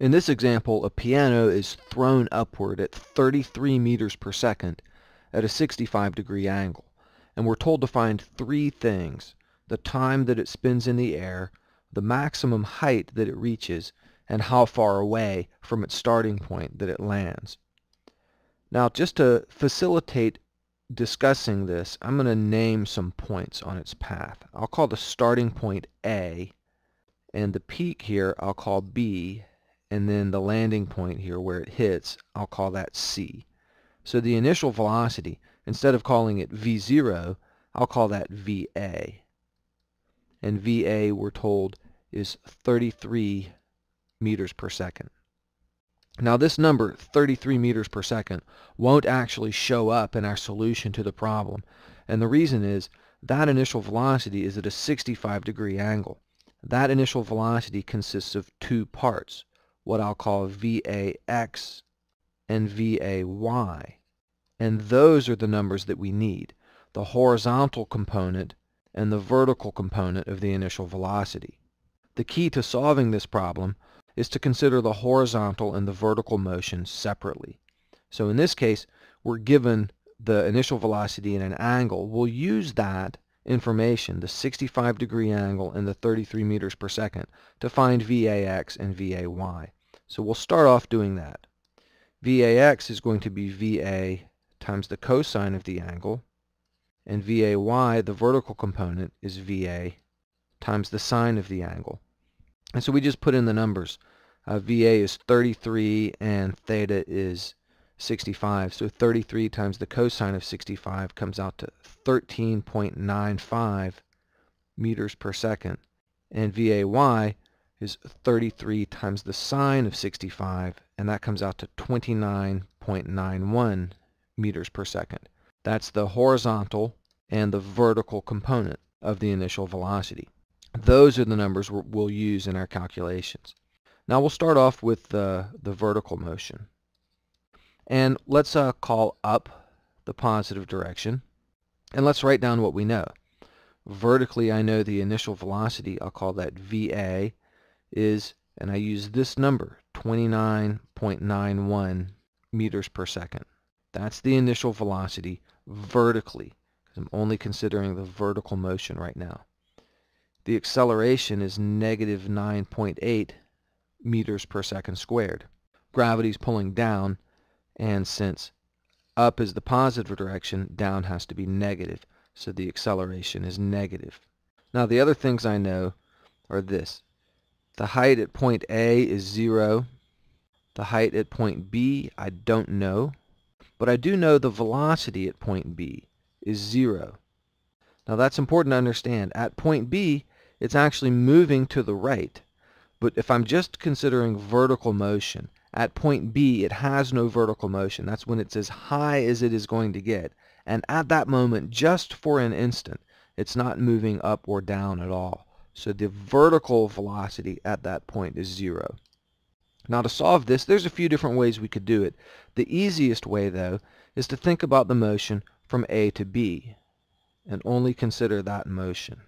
In this example, a piano is thrown upward at 33 meters per second at a 65 degree angle. And we're told to find three things. The time that it spins in the air, the maximum height that it reaches, and how far away from its starting point that it lands. Now just to facilitate discussing this, I'm going to name some points on its path. I'll call the starting point A, and the peak here I'll call B, and then the landing point here where it hits, I'll call that C. So the initial velocity, instead of calling it V0, I'll call that VA. And VA, we're told, is 33 meters per second. Now this number, 33 meters per second, won't actually show up in our solution to the problem. And the reason is that initial velocity is at a 65 degree angle. That initial velocity consists of two parts, what I'll call VAX and VAY. And those are the numbers that we need, the horizontal component and the vertical component of the initial velocity. The key to solving this problem is to consider the horizontal and the vertical motion separately. So in this case, we're given the initial velocity in an angle. We'll use that information, the 65 degree angle and the 33 meters per second, to find VAX and VAY. So we'll start off doing that. VAX is going to be VA times the cosine of the angle, and VAY, the vertical component, is VA times the sine of the angle. And so we just put in the numbers. Uh, VA is 33 and theta is 65. So 33 times the cosine of 65 comes out to 13.95 meters per second. And VAY is 33 times the sine of 65, and that comes out to 29.91 meters per second. That's the horizontal and the vertical component of the initial velocity. Those are the numbers we'll use in our calculations. Now we'll start off with the, the vertical motion. And let's uh, call up the positive direction. And let's write down what we know. Vertically, I know the initial velocity, I'll call that VA, is, and I use this number, 29.91 meters per second. That's the initial velocity vertically, because I'm only considering the vertical motion right now. The acceleration is negative 9.8 meters per second squared. Gravity's pulling down, and since up is the positive direction, down has to be negative, so the acceleration is negative. Now the other things I know are this. The height at point A is 0. The height at point B, I don't know. But I do know the velocity at point B is 0. Now that's important to understand. At point B, it's actually moving to the right. But if I'm just considering vertical motion, at point B it has no vertical motion. That's when it's as high as it is going to get. And at that moment, just for an instant, it's not moving up or down at all. So the vertical velocity at that point is zero. Now to solve this, there's a few different ways we could do it. The easiest way, though, is to think about the motion from A to B and only consider that motion.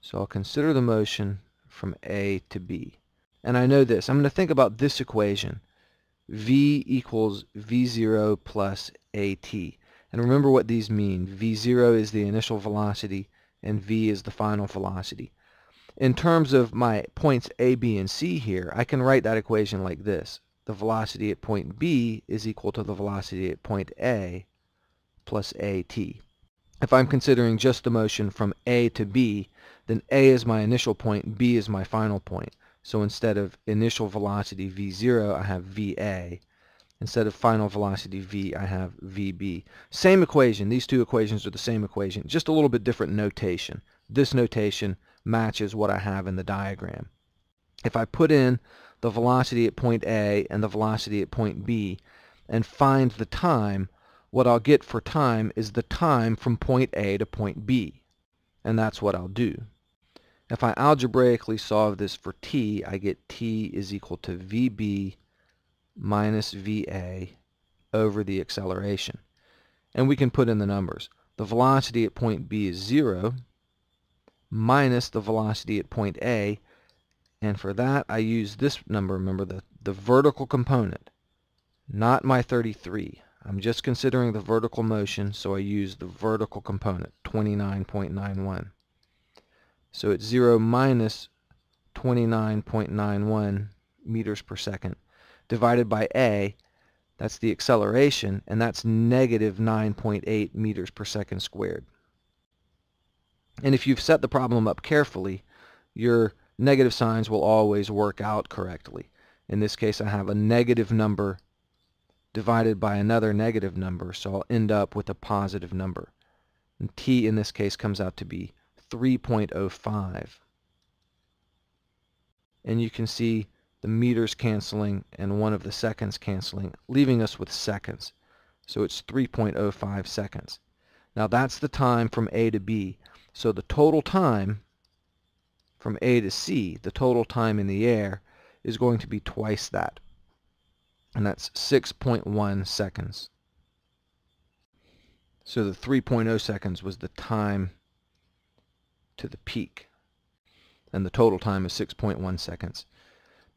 So I'll consider the motion from A to B. And I know this. I'm going to think about this equation. V equals V0 plus AT. And remember what these mean. V0 is the initial velocity and V is the final velocity. In terms of my points A, B, and C here, I can write that equation like this. The velocity at point B is equal to the velocity at point A plus AT. If I'm considering just the motion from A to B, then A is my initial point, B is my final point. So instead of initial velocity V0, I have VA. Instead of final velocity V, I have VB. Same equation. These two equations are the same equation, just a little bit different notation. This notation matches what I have in the diagram. If I put in the velocity at point A and the velocity at point B and find the time, what I'll get for time is the time from point A to point B. And that's what I'll do. If I algebraically solve this for t, I get t is equal to vb minus va over the acceleration. And we can put in the numbers. The velocity at point B is 0 minus the velocity at point A. And for that, I use this number, remember, the, the vertical component, not my 33. I'm just considering the vertical motion, so I use the vertical component, 29.91. So it's 0 minus 29.91 meters per second divided by a, that's the acceleration, and that's negative 9.8 meters per second squared. And if you've set the problem up carefully, your negative signs will always work out correctly. In this case, I have a negative number divided by another negative number, so I'll end up with a positive number. And t in this case comes out to be 3.05. And you can see the meters canceling and one of the seconds canceling, leaving us with seconds. So it's 3.05 seconds. Now that's the time from A to B. So the total time from A to C, the total time in the air, is going to be twice that. And that's 6.1 seconds. So the 3.0 seconds was the time to the peak. And the total time is 6.1 seconds.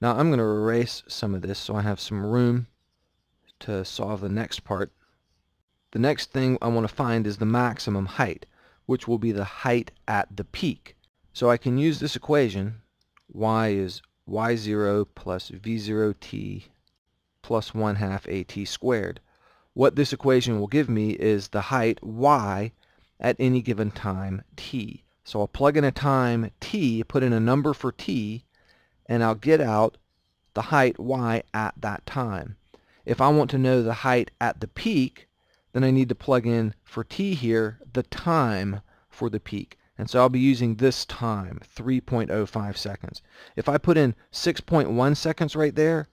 Now I'm going to erase some of this so I have some room to solve the next part. The next thing I want to find is the maximum height, which will be the height at the peak. So I can use this equation, y is y0 plus v0t plus 1 half at squared. What this equation will give me is the height y at any given time t. So I'll plug in a time t, put in a number for t, and I'll get out the height y at that time. If I want to know the height at the peak, then I need to plug in for t here the time for the peak. And so I'll be using this time, 3.05 seconds. If I put in 6.1 seconds right there,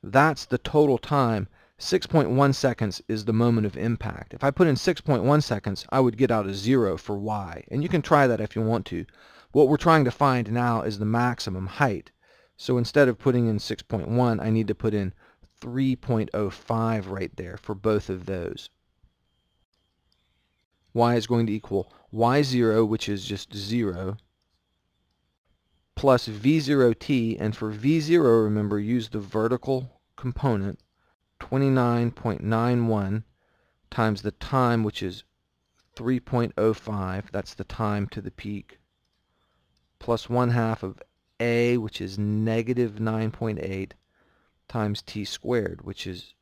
that's the total time. 6.1 seconds is the moment of impact. If I put in 6.1 seconds, I would get out a zero for y. And you can try that if you want to. What we're trying to find now is the maximum height. So instead of putting in 6.1, I need to put in 3.05 right there for both of those. y is going to equal y0, which is just 0, plus v0t, and for v0, remember, use the vertical component, 29.91 times the time, which is 3.05, that's the time to the peak, plus 1 half of a, which is negative 9.8, times t squared, which is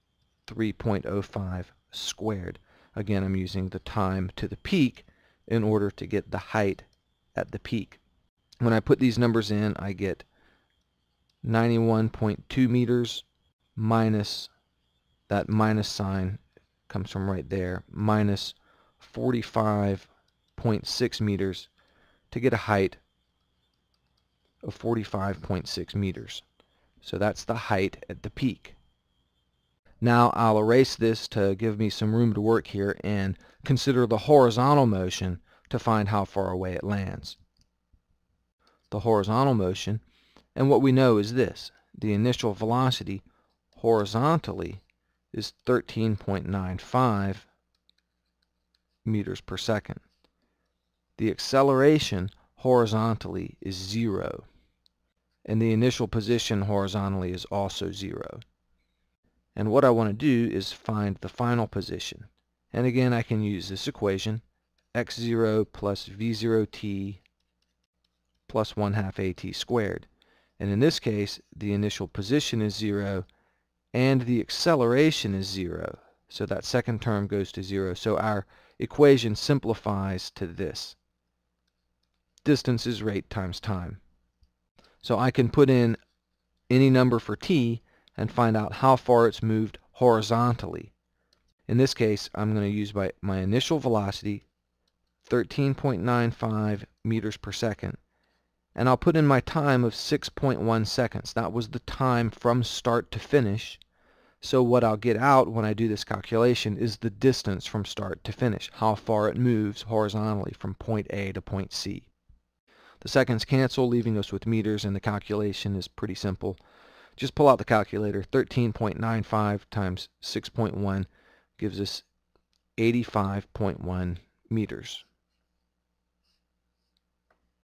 3.05 squared. Again, I'm using the time to the peak in order to get the height at the peak. When I put these numbers in, I get 91.2 meters minus that minus sign comes from right there, minus 45.6 meters to get a height of 45.6 meters. So that's the height at the peak. Now I'll erase this to give me some room to work here and consider the horizontal motion to find how far away it lands. The horizontal motion, and what we know is this, the initial velocity horizontally is 13.95 meters per second. The acceleration horizontally is zero and the initial position horizontally is also 0. And what I want to do is find the final position. And again, I can use this equation, x0 plus v0t plus 1 half at squared. And in this case, the initial position is 0 and the acceleration is 0. So that second term goes to 0. So our equation simplifies to this. Distance is rate times time. So I can put in any number for t and find out how far it's moved horizontally. In this case, I'm going to use my, my initial velocity, 13.95 meters per second, and I'll put in my time of 6.1 seconds. That was the time from start to finish. So what I'll get out when I do this calculation is the distance from start to finish, how far it moves horizontally from point A to point C. The seconds cancel, leaving us with meters, and the calculation is pretty simple. Just pull out the calculator. 13.95 times 6.1 gives us 85.1 meters.